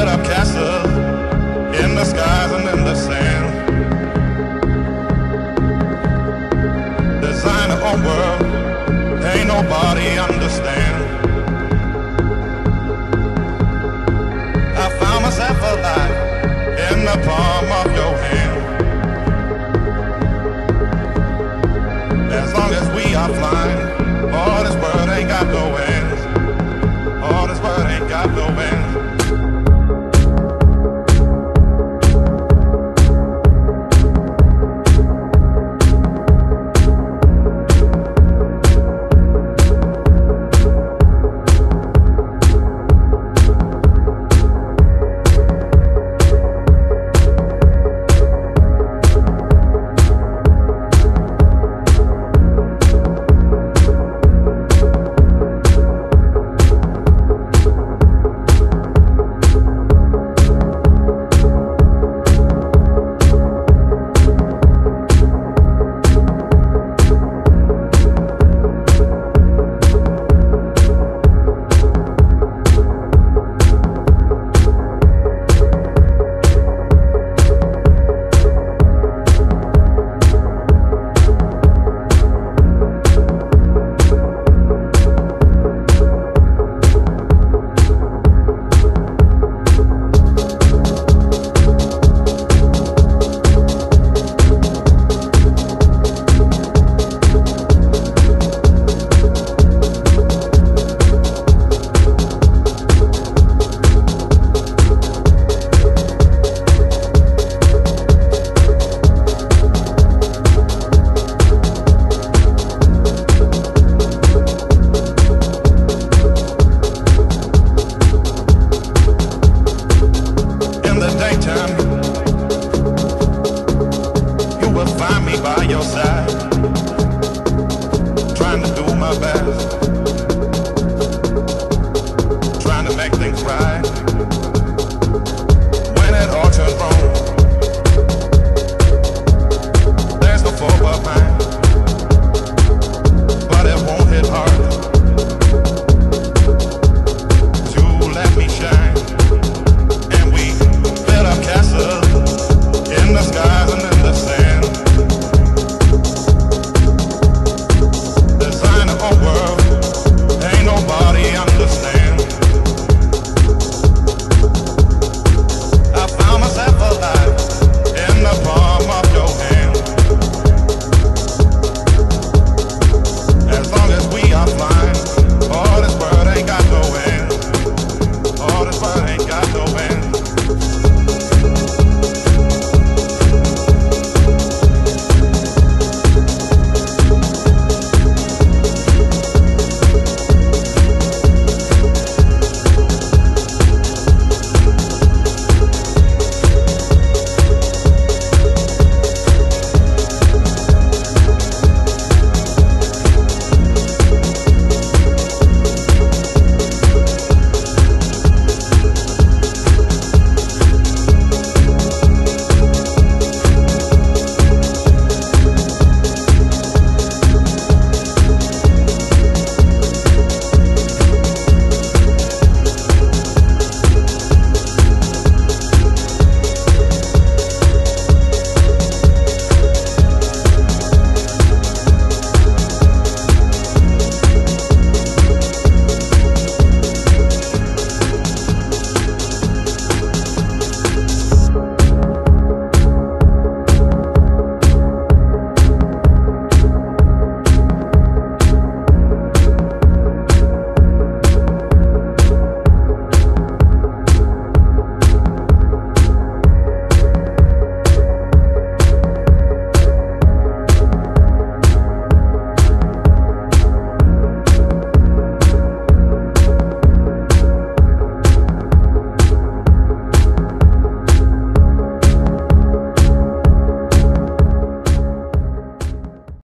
built up castles in the skies and in the sand. Design our own world, ain't nobody understand. I found myself alive in the palm